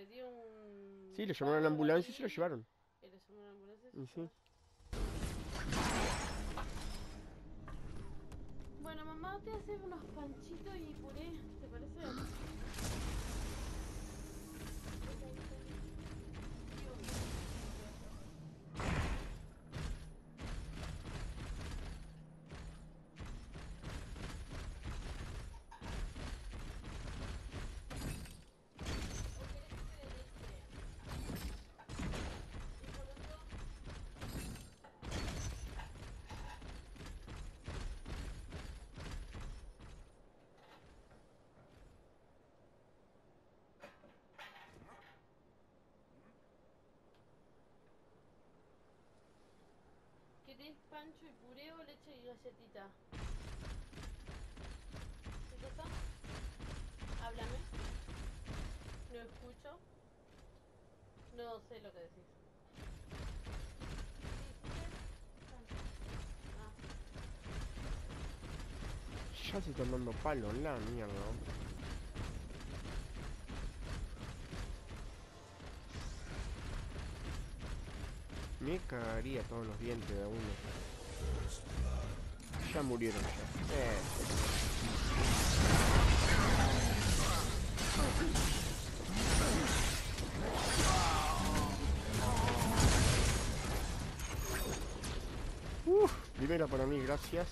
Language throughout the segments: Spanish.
le dio un... Sí, le llamaron a la ambulancia y se lo llevaron. Y le llamaron a la ambulancia y se Y lo sí. llevaron. Bueno, mamá, te hace unos panchitos y puré, ¿te parece? ¿Querés pancho y puré o leche y galletita? ¿Qué cosa? Háblame. No escucho. No sé lo que decís. Ah, Ya se están dando palo, la mierda. Me cagaría todos los dientes de uno. Ya murieron ya. Eh. Uf, primera para mí, gracias.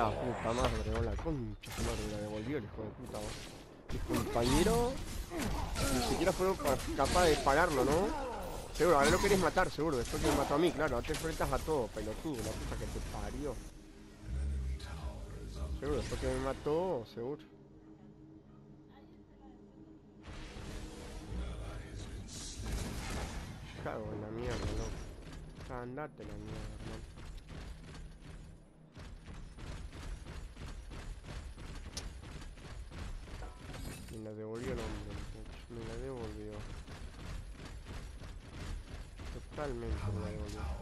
La puta madre, o la concha madre, la devolvió el hijo de puta. ¿no? Mi compañero ni siquiera fue pa- capaz de pararlo, ¿no? Seguro, ahora lo querés matar, seguro, después que me mató a mí, claro, ahora te enfrentas a todo, pelotudo, la puta que te parió. Seguro, después que me mató, seguro. Cago en la mierda, loco. Andate la mierda, hermano. Me la devolvió el hombre. Me la devolvió. Totalmente me la devolvió.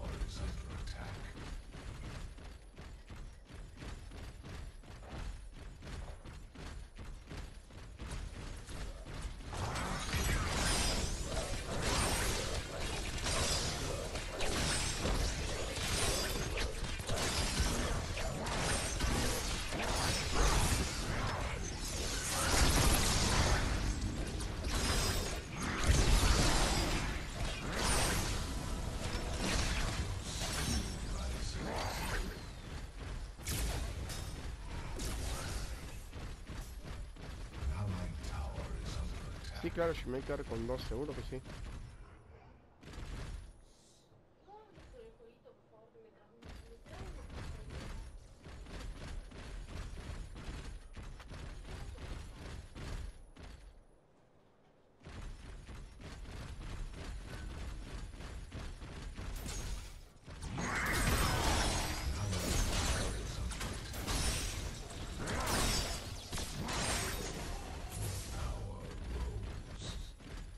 Claro, Shmaker con dos, seguro que sí. Por el jueguito, por favor, que me trajo.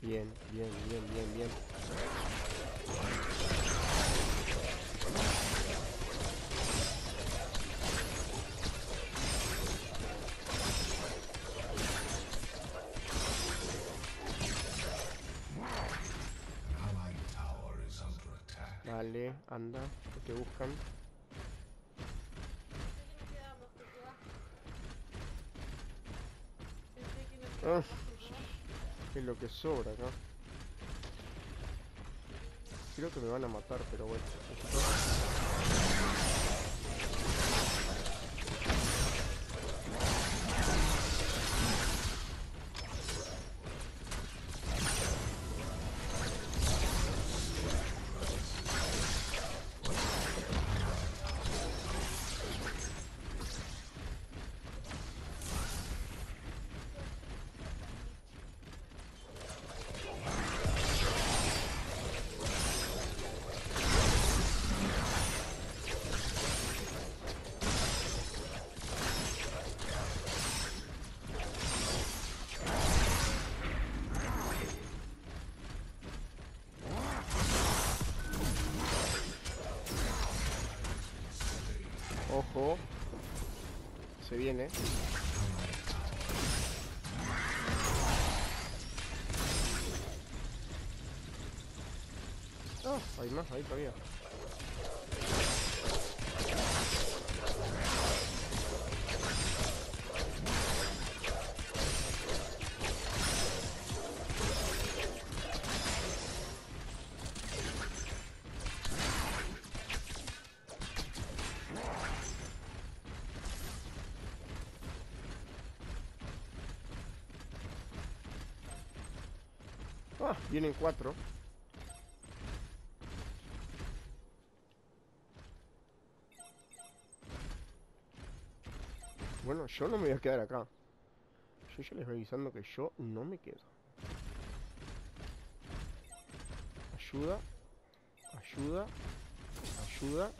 ¿Me traes? Bien, bien, bien, bien, bien. Vale, anda, que buscan. Pensé que no quedaba más que quedar. Pensé que no Ah, quedaba más que quedar. es lo que sobra acá. Creo que me van a matar, pero bueno. Ojo. Se viene. Ah, hay más ahí todavía. Vienen cuatro. Bueno, yo no me voy a quedar acá. Yo ya les voy avisando que yo no me quedo. Ayuda. Ayuda. Ayuda.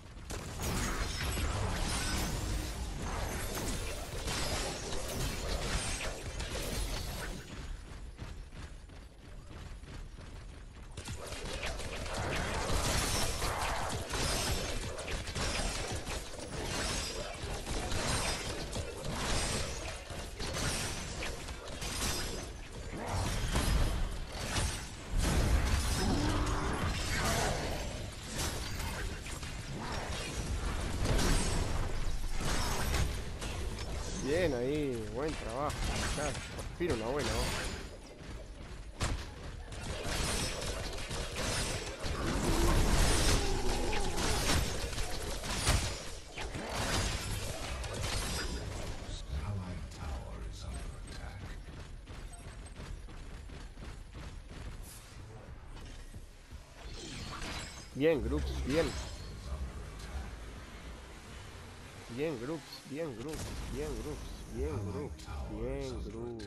Bien ahí, buen trabajo. Por fin una buena. ¿no? Bien, bien. Bien, groups, bien, groups, bien, groups, bien, groups, bien, groups.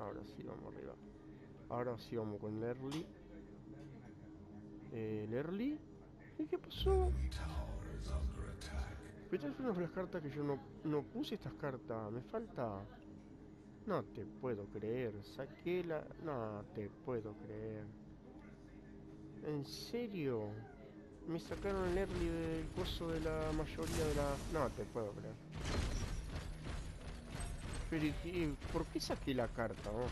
Ahora sí vamos arriba. Ahora sí vamos con Lerly. Eh, ¿Lerly? ¿Y qué pasó? Pero estas son las cartas que yo no, no puse estas cartas. Me falta... No te puedo creer. Saqué la... No te puedo creer. ¿En serio? Me sacaron el early del coso de la mayoría de la... No te puedo creer. Pero. ¿por qué saqué la carta? vos?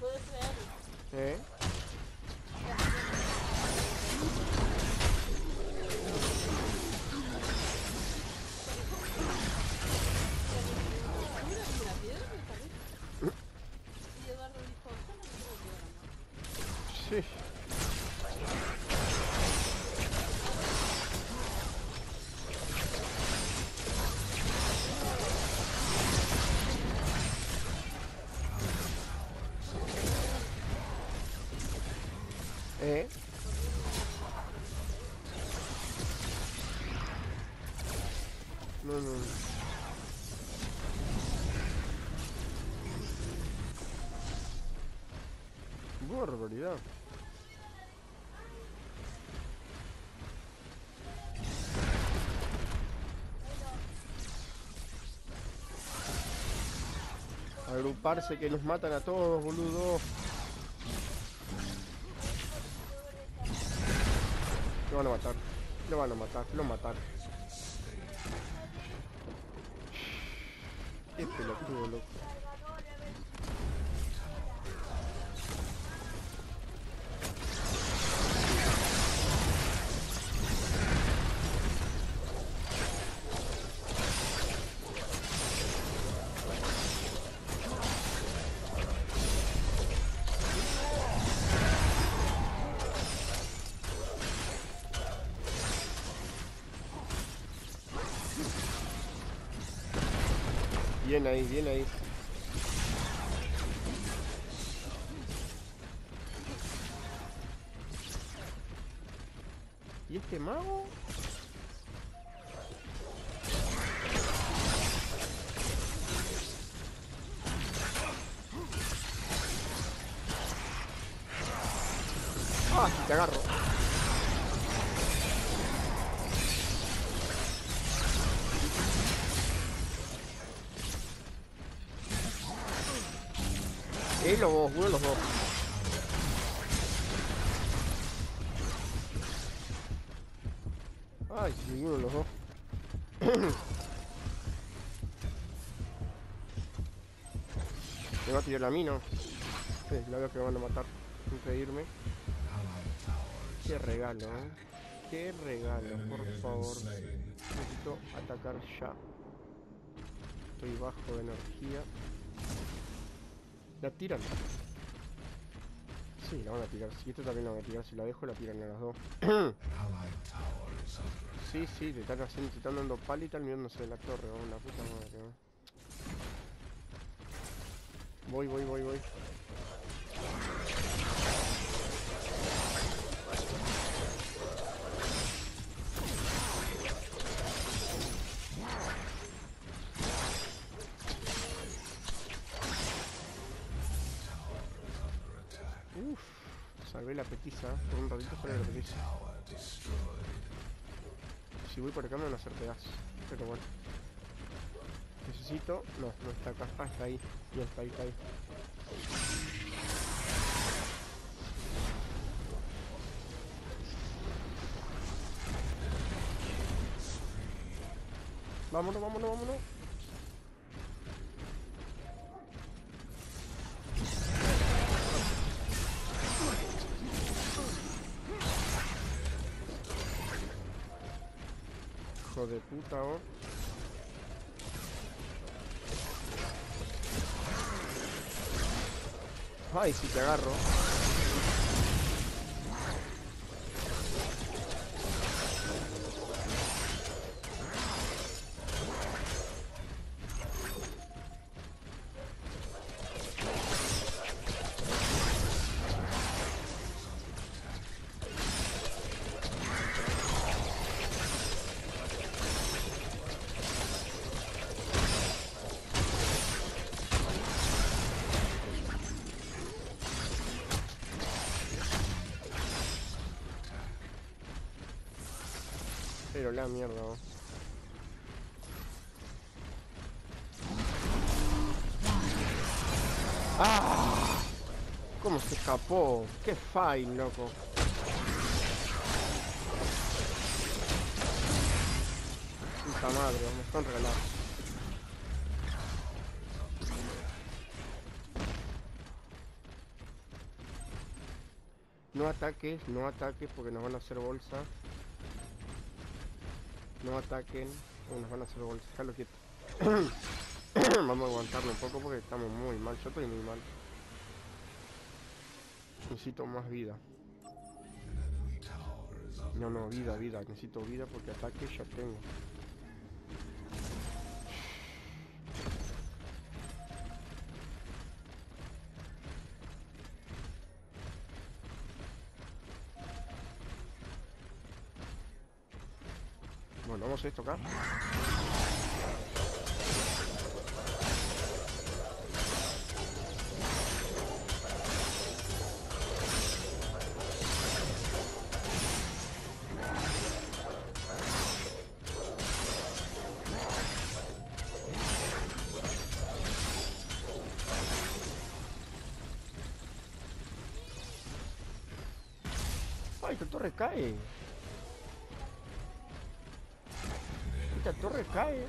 Puedes. ¿Eh? Barbaridad. Agruparse que nos matan a todos, boludo. Lo van a matar. Lo van a matar. Lo mataron. Qué pelotudo, loco. Bien ahí, bien ahí. ¿Y este mago? Los dos, uno los dos. Ay, ninguno de los dos. Me va a tirar la mina. Sí, la veo que me van a matar. Sin pedirme. Qué regalo, ¿eh? Qué regalo, por favor. Necesito atacar ya. Estoy bajo de energía. ¿La tiran? Sí, la van a tirar. Si esto también la van a tirar. Si la dejo, la tiran a las dos. sí, sí, le están haciendo, te están dando palo y mirándose de la torre. Oh, la puta madre. Voy, voy, voy, voy. La petiza. Por un ratito salvé la petiza. Si voy por acá me van a hacer pedazos. Pero bueno. Necesito... No, no está acá. Ah, está ahí. Bien, está ahí, está ahí. Vámonos, vámonos, vámonos. Ay, si te agarro. Pero la mierda. ¡Ah! ¿Cómo se escapó? ¡Qué fail, loco! Puta madre, están regalando. No ataques, no ataques porque nos van a hacer bolsa. No ataquen, nos van a hacer bolsa, déjalo quieto. Vamos a aguantarlo un poco porque estamos muy mal, yo estoy muy mal. Necesito más vida. No, no, vida, vida, necesito vida porque ataque ya tengo. Esto acá. ¡Ay, esta torre torre cae.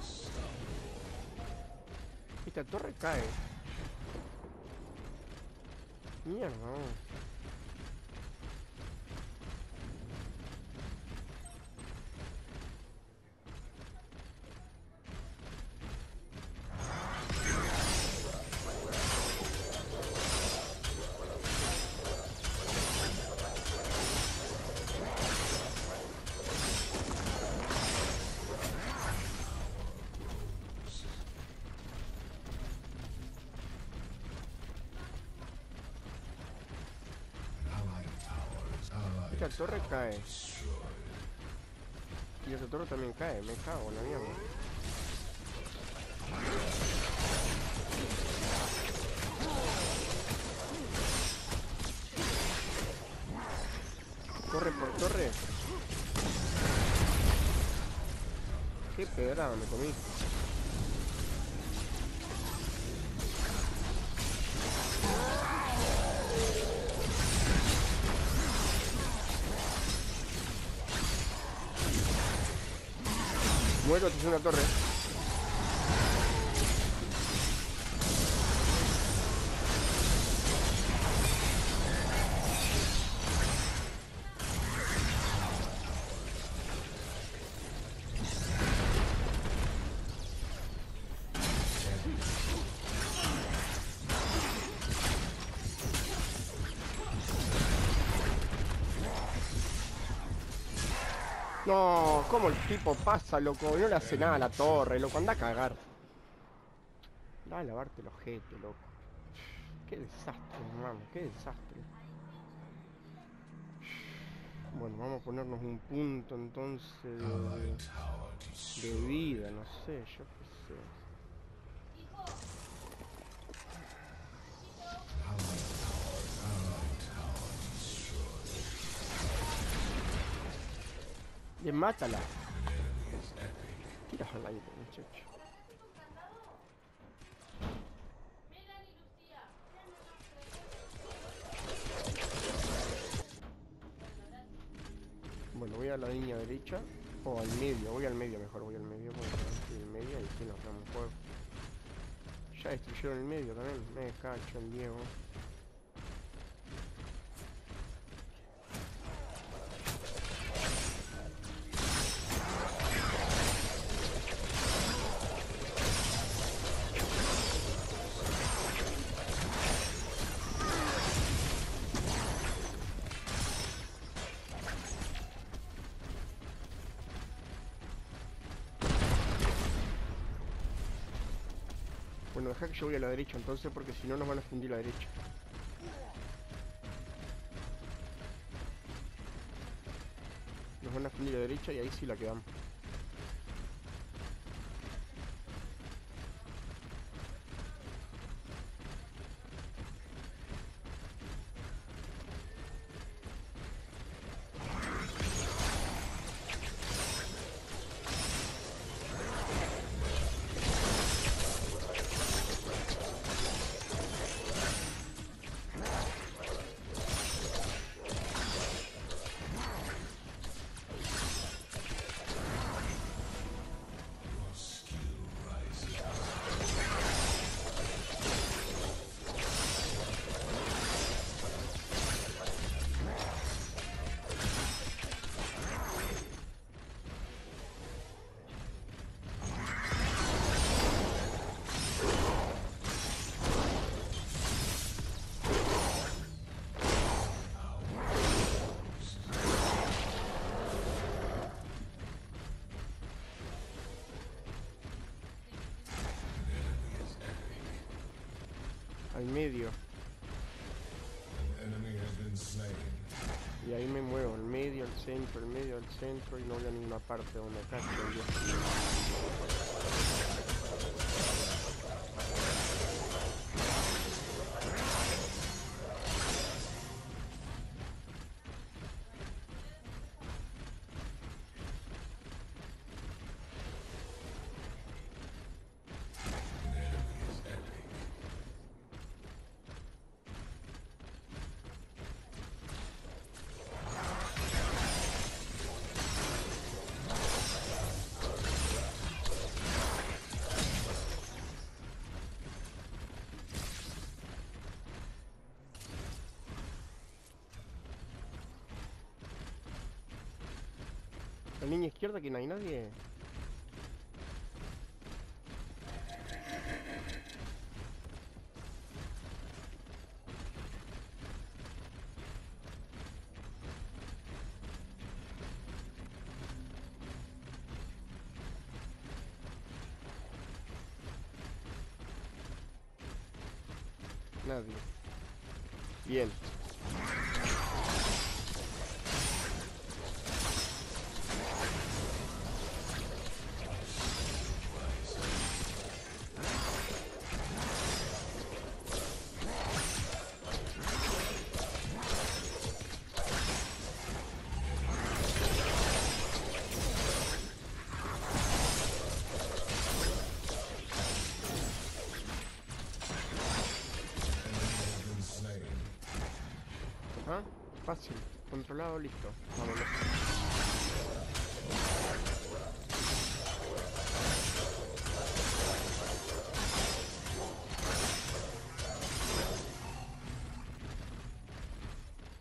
Esta torre cae. Mierda. Torre cae. Y esta torre también cae, me cago en la mierda. Torre por torre. Qué pedrada me comí. Muero, te hice una torre. Pasa, loco? No le hace nada a la torre, loco. Anda a cagar. Anda a lavarte los ojete, loco. Qué desastre, hermano. Qué desastre. Bueno, vamos a ponernos un punto entonces de, vida, no sé, yo qué sé. Bien, mátala. Tiras al aire, muchacho. Bueno, voy a la línea derecha o al medio, voy al medio mejor, voy al medio porque el medio y si nos damos juego. Ya destruyeron el medio también, me cacho el Diego. Deja que yo voy a la derecha entonces porque si no nos van a fundir la derecha. Nos van a fundir la derecha y ahí sí la quedamos. Medio. Y ahí me muevo, al medio, al centro, al medio, al centro y no voy a ninguna parte donde cacho La línea izquierda que no hay nadie. Nadie. Bien. Listo. Vámonos.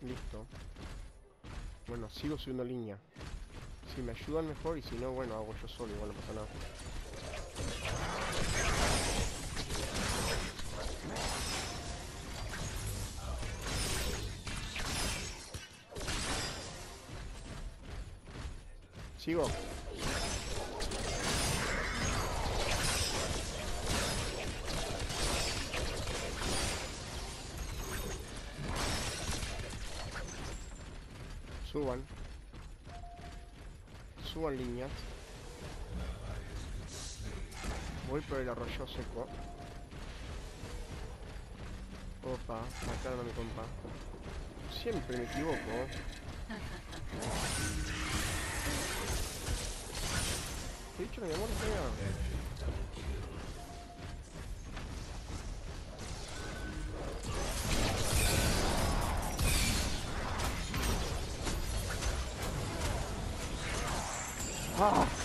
Listo. Bueno, sigo subiendo línea. Si me ayudan mejor y si no, bueno, hago yo solo, igual no pasa nada. Sigo. Suban. Suban líneas. Voy por el arroyo seco. Opa, mataron a mi compa. Siempre me equivoco. Te he dicho que mi amor sea. Ah.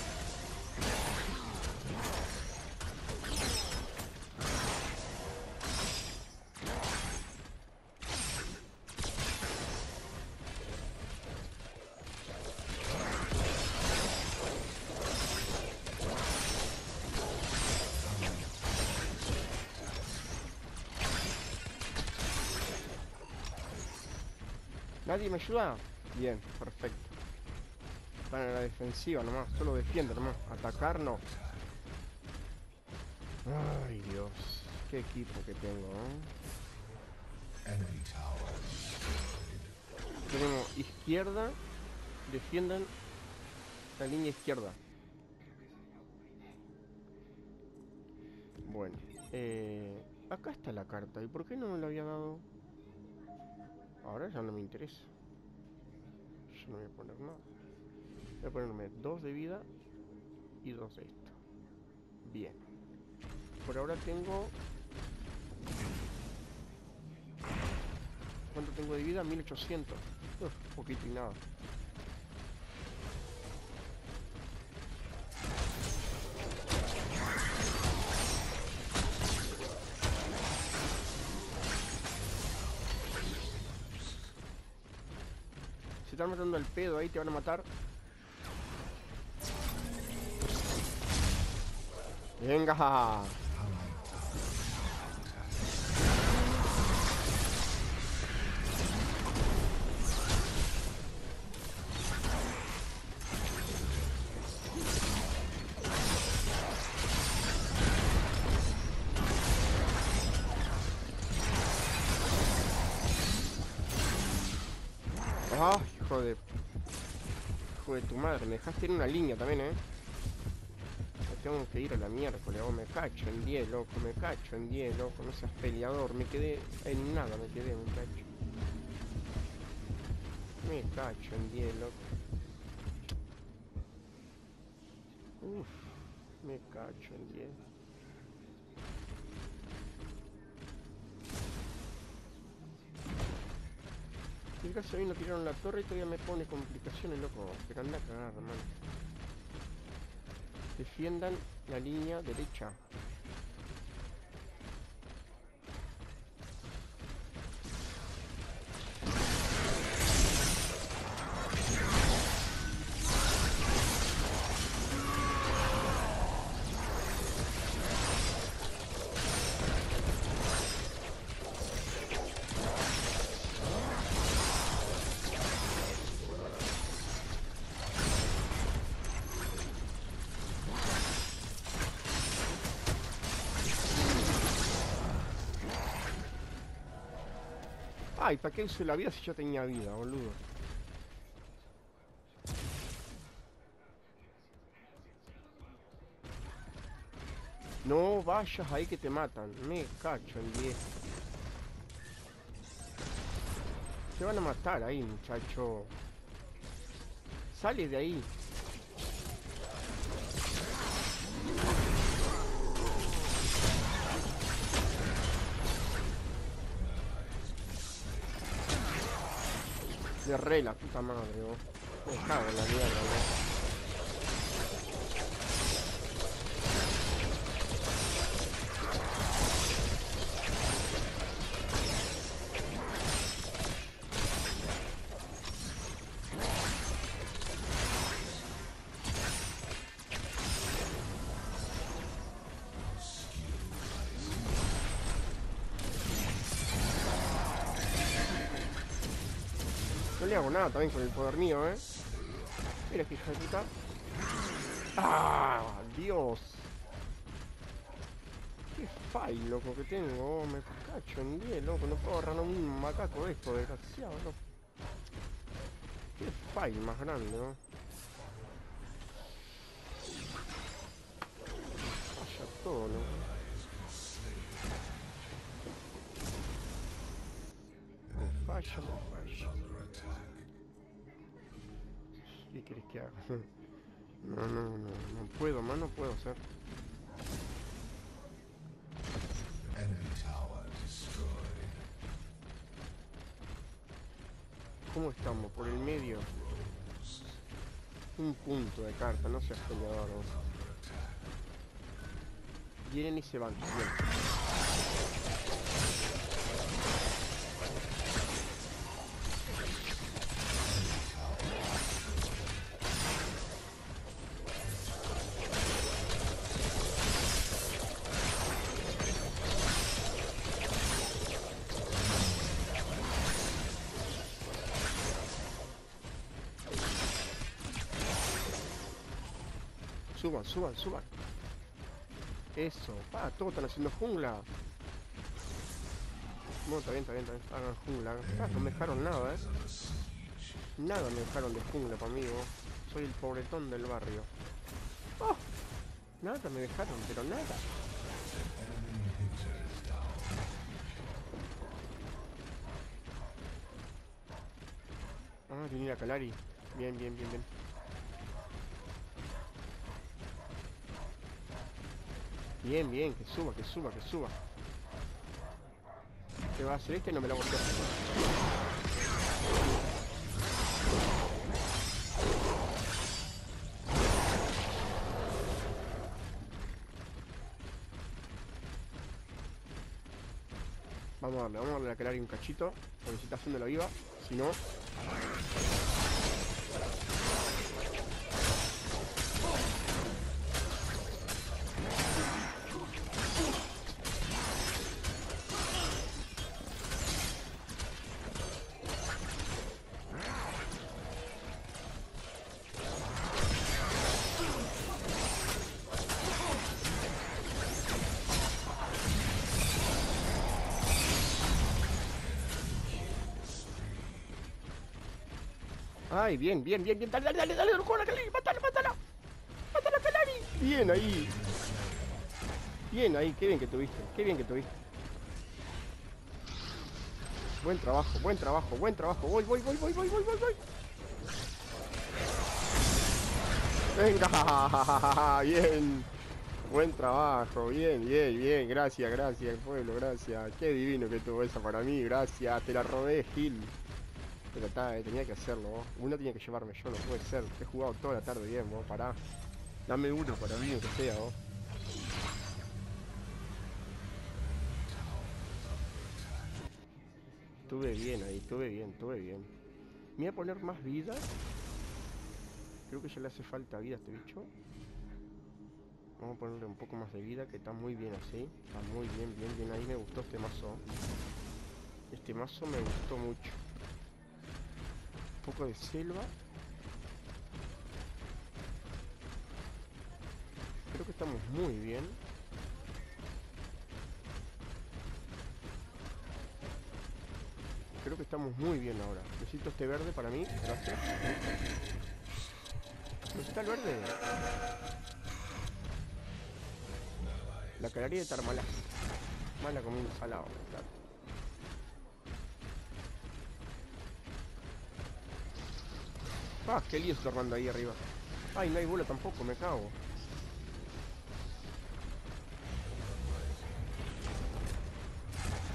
¿Nadie me ayuda? Bien, perfecto. Están en la defensiva nomás, solo defiende nomás. Atacar no. Ay Dios, qué equipo que tengo, ¿eh? Tenemos izquierda, defiendan la línea izquierda. Bueno, eh, acá está la carta. ¿Y por qué no me la había dado? Ahora ya no me interesa. No voy a poner nada. Voy a ponerme dos de vida y dos de esto. Bien. Por ahora tengo... ¿Cuánto tengo de vida? 1800. Uf, poquito y nada. Se están matando al pedo ahí, te van a matar. Venga. Tu madre, me dejaste en una línea también, ¿eh? Me tengo que ir a la miércoles, me cacho en 10, loco, me cacho en 10, loco, no seas peleador, me quedé en nada, me quedé, me cacho. Me cacho en 10, loco. Uf, me cacho en 10. El caso ahí no tiraron la torre y todavía me pone complicaciones, loco. Pero anda a hermano. Defiendan la línea derecha. ¿Para qué hice la vida si yo tenía vida, boludo? No vayas ahí que te matan. Me cacho en 10. Se van a matar ahí, muchacho. Sale de ahí. Re la puta madre, vos. Me cago en la mierda, vos. Le hago nada también con el poder mío, ¿eh? Mira que hija de. ¡Ah! ¡Dios! ¡Qué fail, loco, que tengo! Oh, me cacho en 10, loco. No puedo agarrar a un macaco de esto, desgraciado, loco. ¡Qué fail más grande, ¿no? Vaya todo, ¿no? ¿Cómo estamos? Por el medio. Un punto de carta, no seas peleador. vos. Vienen y se van. Bien. Suban, suban, suban. Eso. Pa, todos están haciendo jungla. Bueno, está bien, está bien, está bien. Hagan jungla. No me dejaron nada, eh. Nada me dejaron de jungla, pa' amigo. Soy el pobretón del barrio. Oh, nada me dejaron, pero nada. Ah, viene la Calari. Bien, bien, bien, bien. Bien, bien, que suba, que suba, que suba. ¿Qué va a hacer este? No me lo volteo. Vamos a darle, vamos a darle a Kelari un cachito. Porque si está haciendo la viva. Si no. Ay, bien, bien, bien, bien. Dale, dale, dale, dale, con la Calari. Mátala, mátala. Mátala, Calari. Bien ahí. Bien ahí, qué bien que tuviste. Qué bien que tuviste. Buen trabajo, buen trabajo, buen trabajo. Voy, voy, voy, voy, voy, voy, voy, voy. Venga, bien. Buen trabajo, bien, bien, bien. Gracias, gracias, pueblo, gracias. Qué divino que tuvo esa para mí, gracias. Te la robé, Gil. Pero está, eh, tenía que hacerlo, vos. Uno tenía que llevarme yo, no puede ser. He jugado toda la tarde bien, vos, pará. Dame uno para mí, aunque sea, vos. Estuve bien ahí, estuve bien, estuve bien. Me voy a poner más vida. Creo que ya le hace falta vida a este bicho. Vamos a ponerle un poco más de vida, que está muy bien así. Está muy bien, bien, bien. Ahí me gustó este mazo. Este mazo me gustó mucho. Poco de selva. Creo que estamos muy bien. Creo que estamos muy bien ahora. Necesito este verde para mí. Gracias. ¿Dónde está el verde? La calaría de Tarmalá. Mala como un salado. Ah, qué lío está armando ahí arriba. Ay, no hay bola tampoco, me cago.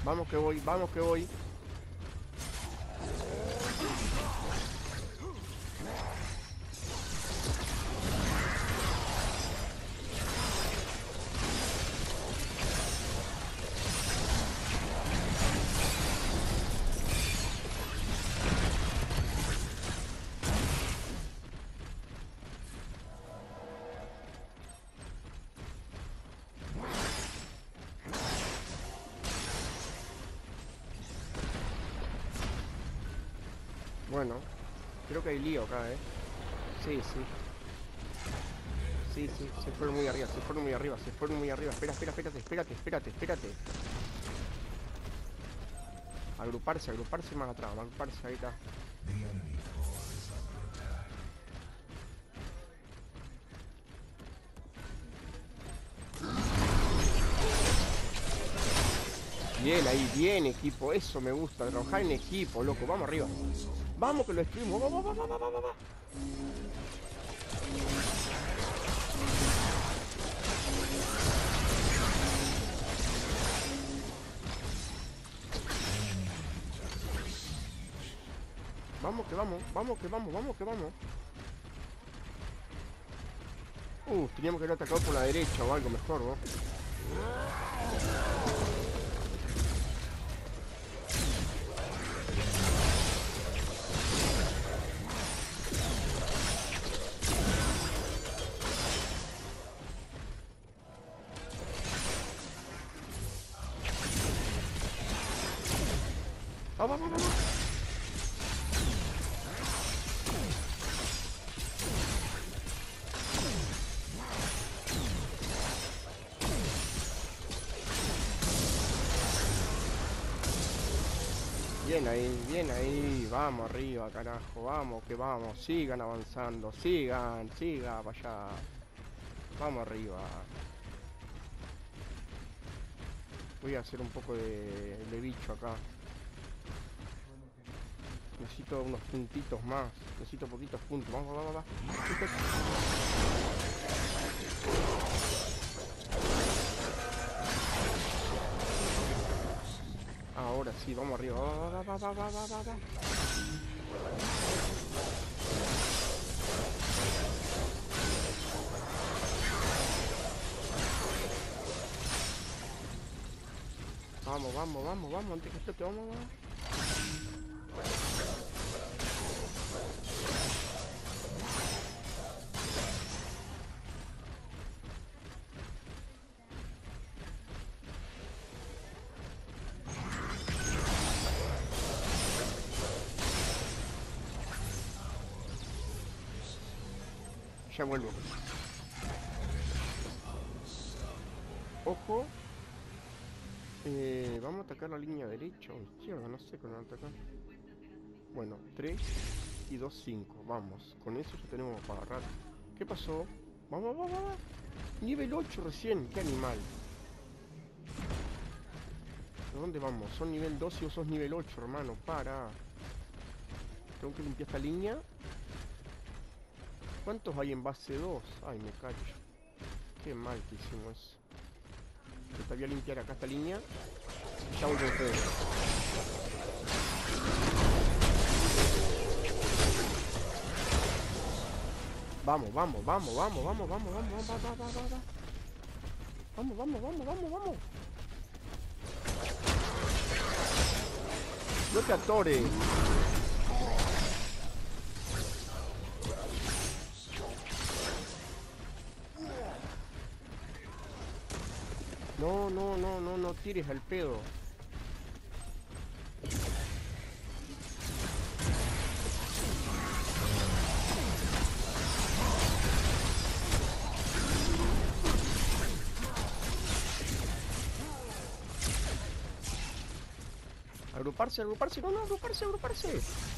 Vamos que voy, vamos que voy. Lío acá, ¿eh? Sí, sí. Sí, sí, se fueron muy arriba, se fueron muy arriba, se fueron muy arriba. Espera, espera, espérate, espérate, espérate, espérate. Agruparse, agruparse más atrás, agruparse, ahí está. Bien ahí, bien equipo, eso me gusta, trabajar en equipo, loco, vamos arriba. Vamos que lo destruimos, vamos, vamos, vamos, vamos, vamos. Vamos que vamos, vamos que vamos, vamos que vamos. Uh, teníamos que haber atacado por la derecha o algo mejor, ¿no? Bien ahí, vamos arriba, carajo, vamos, que vamos, sigan avanzando, sigan, para allá. Vamos arriba. Voy a hacer un poco de, de bicho acá. Necesito unos puntitos más, necesito poquitos puntos. Vamos, vamos, vamos. Ahora sí, vamos arriba. Va, va, va, va, va, va, va, va. Vamos, vamos, vamos, vamos, antes que explote, vamos, vamos. Ya vuelvo. Ojo. Eh, vamos a atacar la línea derecha o izquierda, no sé con atacar. Bueno, 3 y 2, 5. Vamos, con eso ya tenemos para agarrar. ¿Qué pasó? Vamos, vamos, vamos. Nivel 8 recién, qué animal. ¿A dónde vamos? Son nivel 2 y vos sos nivel 8, hermano. Para. Tengo que limpiar esta línea. ¿Cuántos hay en base 2? Ay, me cacho. Qué mal que hicimos eso. Ahorita voy a limpiar acá esta línea. Ya ustedes. Vamos, vamos, vamos, vamos, vamos, vamos, vamos, vamos, vamos, vamos, vamos. Vamos, vamos, vamos, vamos, vamos. No te atores. No, no, no, no, tires al pedo. Agruparse, agruparse, no, no, agruparse, agruparse.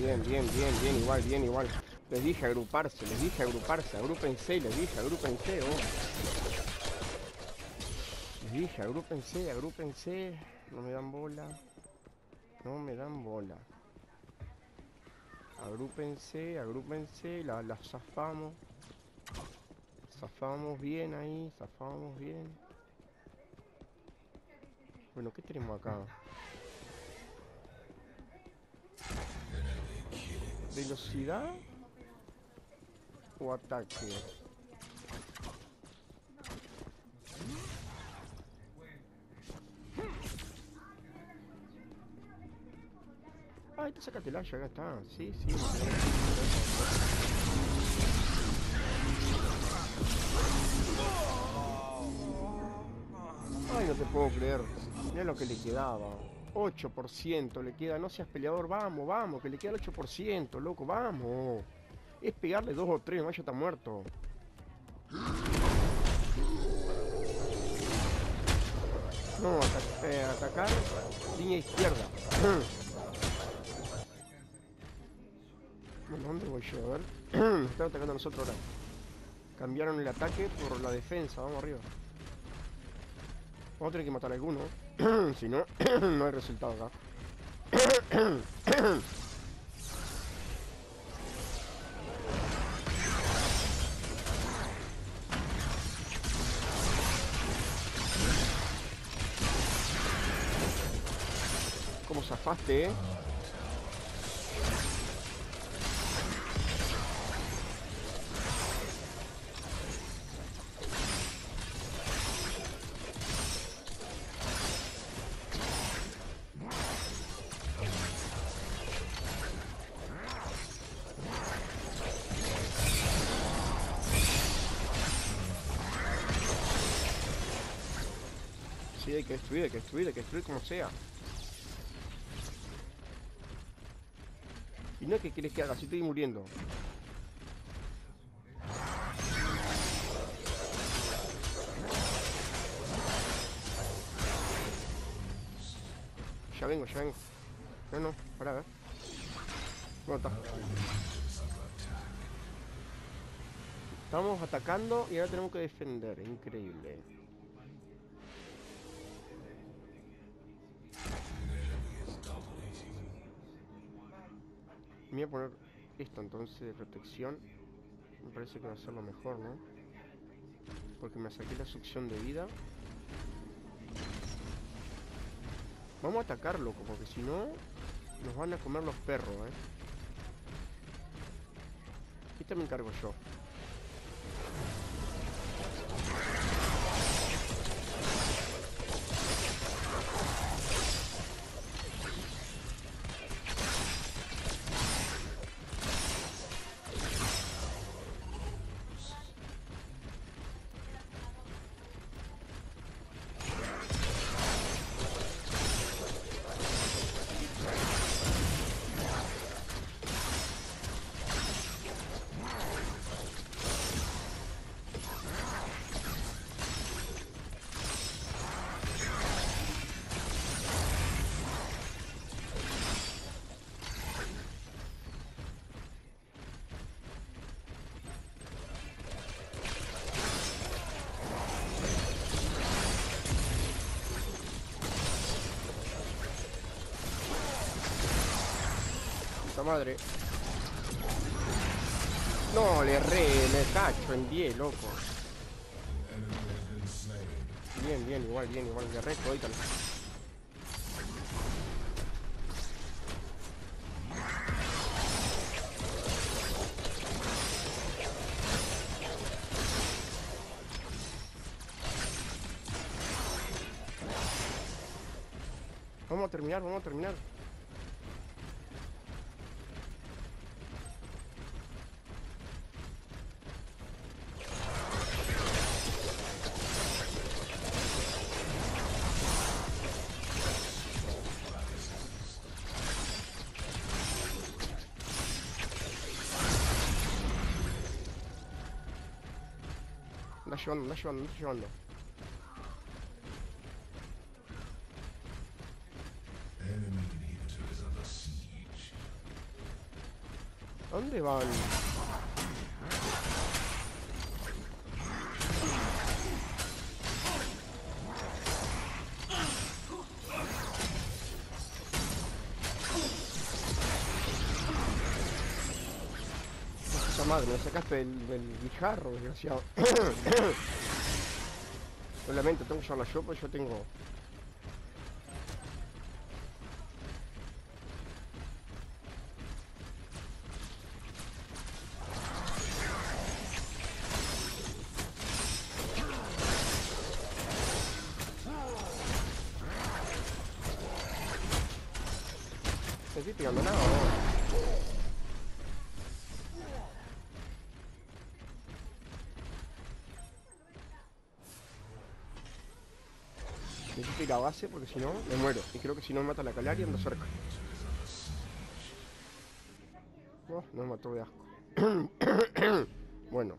Bien, bien, bien, bien, igual, bien, igual. Les dije agruparse, les dije agruparse, agrúpense, les dije agrúpense, oh. Les dije agrúpense, agrúpense. No me dan bola. No me dan bola. Agrúpense, agrúpense, la, la zafamos. Zafamos bien ahí, zafamos bien. Bueno, ¿qué tenemos acá? ¿Velocidad? ¿O ataque? Ah, te sacaste el haya, acá está. Sí, sí. Ay, no te puedo creer. Mira lo que le quedaba. 8% le queda. No seas peleador. Vamos, vamos. Que le queda el 8%, loco. Vamos. Es pegarle dos o tres. Vaya está muerto. No, eh, atacar línea izquierda. ¿dónde voy yo? A ver. Nos están atacando a nosotros ahora. Cambiaron el ataque por la defensa. Vamos arriba. Vamos a tener que matar a alguno. si no, no hay resultado acá. ¿Cómo zafaste, eh? Hay que destruir, hay que destruir, hay que destruir como sea. Y no es que quieres que haga, si estoy muriendo. Ya vengo, ya vengo. No, no, para ver. ¿Cómo está? Estamos atacando y ahora tenemos que defender. Increíble. Voy a poner esto entonces de protección. Me parece que va a ser lo mejor, ¿no? Porque me saqué la succión de vida. Vamos a atacarlo, porque si no, nos van a comer los perros, ¿eh? Esta me encargo yo. Madre. No, le erré, me cacho en 10, loco. Bien, bien, igual, bien, igual, le erré todito. Vamos a terminar, vamos a terminar. Anda llevando, anda llevando, anda llevando. Enemy inhibitors under siege. ¿A ¿Dónde van? Puta madre, me sacaste del, del guijarro, desgraciado. Lo lamento, tengo que llevarla yo, pues yo tengo... No estoy pegando nada. vos. Necesito ir a base porque si no me muero. Y creo que si no me mata la calaria ando cerca. No me mató de asco. bueno.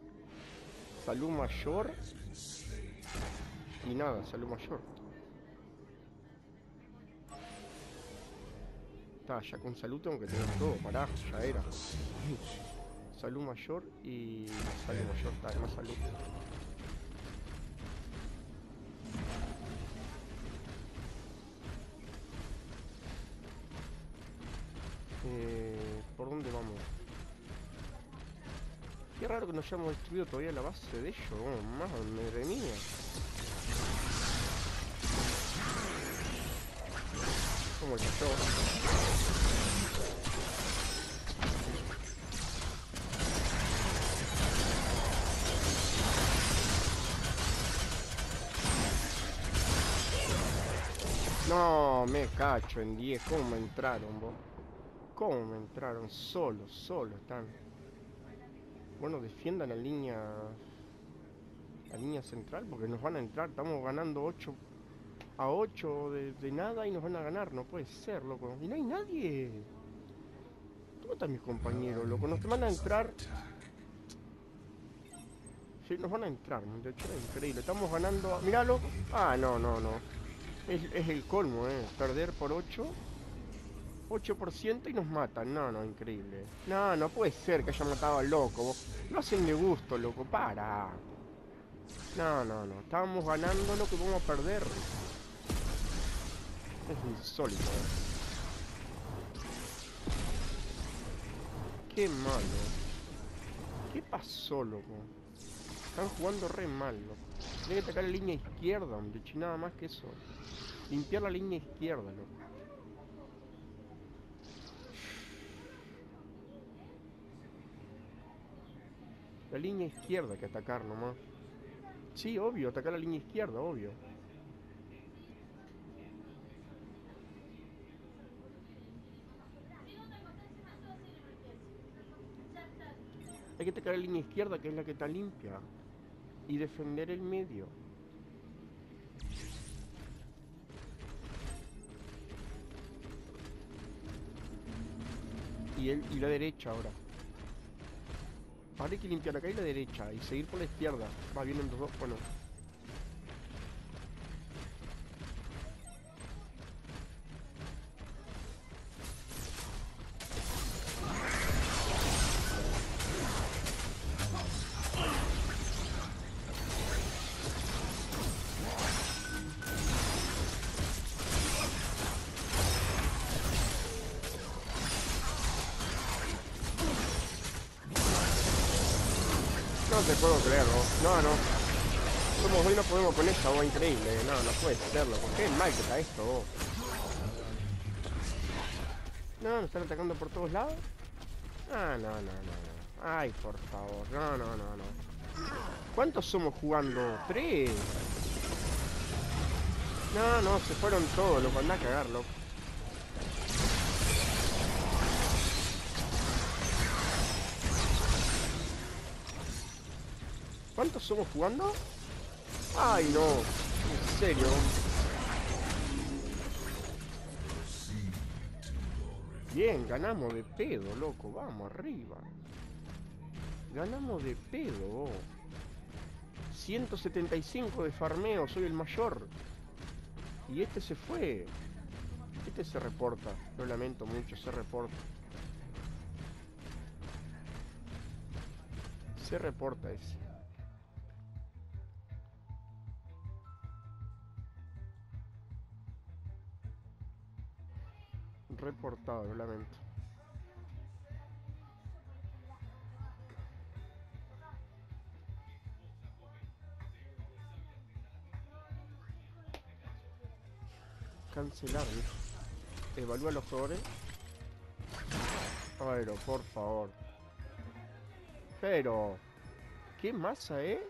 Salud mayor. Y nada, salud mayor. Está, ya con salud tengo que tener todo, pará, ya era. Salud mayor y salud mayor, está, más salud. Que no hayamos destruido todavía la base de ellos, oh, madre mía. Como el cayó. No, me cacho en 10. ¿Cómo me entraron, vos? ¿Cómo me entraron? Solo, solo están. Bueno, defiendan la línea. La línea central porque nos van a entrar. Estamos ganando 8 a 8 de, nada y nos van a ganar. No puede ser, loco. Y no hay nadie. ¿Dónde están mis compañeros, loco? Nos van a entrar. Sí, nos van a entrar, muchachos. Increíble. Estamos ganando. Míralo. Ah, no, no, no. Es, es el colmo, eh. Perder por 8. 8% y nos matan. No, no, increíble. No, no puede ser que haya matado al loco. vos. Lo hacen de gusto, loco. Para. No, no, no. Estábamos ganando lo que vamos a perder. Es insólito, eh. Qué malo. ¿Qué pasó, loco? Están jugando re mal, loco. Tiene que atacar la línea izquierda, muchacho. Nada más que eso. Limpiar la línea izquierda, loco. Línea izquierda que atacar nomás. Sí, obvio, atacar la línea izquierda, obvio. Hay que atacar la línea izquierda, que es la que está limpia. Y defender el medio. Y, el, y la derecha ahora. Ahora que limpiar acá y la derecha y seguir por la izquierda. Va, vienen los dos, bueno. Puedo creer, no. No, no. Somos hoy no podemos con esta, vos, increíble. No, no puede serlo. Qué mal que está esto, vos. No, nos están atacando por todos lados. Ah, no, no, no, no. Ay, por favor. No, no, no, no. ¿Cuántos somos jugando? ¿Tres? No, no, se fueron todos, loco. Anda a cagarlo. ¿Cuántos somos jugando? Ay, no. En serio. Bien, ganamos de pedo, loco. Vamos, arriba. Ganamos de pedo. vos. 175 de farmeo, soy el mayor. Y este se fue. Este se reporta. Lo lamento mucho, se reporta. Se reporta ese. Reportado, lo lamento. Cancelar. Evalúa los jugadores. Pero, por favor. Pero. ¿Qué masa, eh?